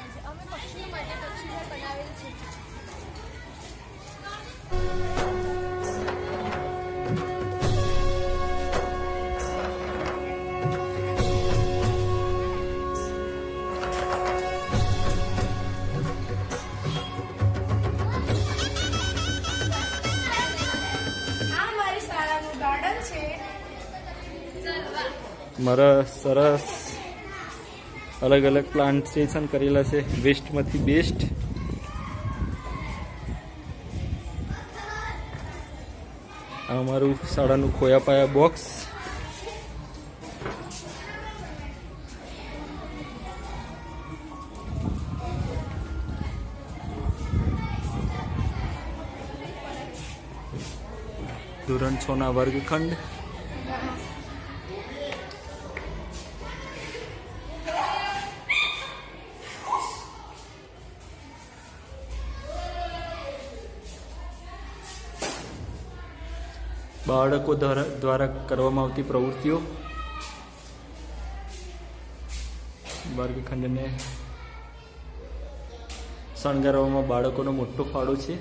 Museum અને પક્ષીઘર બનાવેલ છે. આ મારી છે. મારા સરસ અલગ અલગ પ્લાન્ટેશન કરેલા છે. વેસ્ટમાંથી બેસ્ટ આ અમારું શાળાનું ખોયા પાયા બોક્સ ધોરણ છ ના વર્ગખંડ. બાળકો દ્વારા કરવામાં આવતી પ્રવૃત્તિઓ. વર્ગખંડને શણગારવામાં બાળકોનો મોટો ફાળો છે.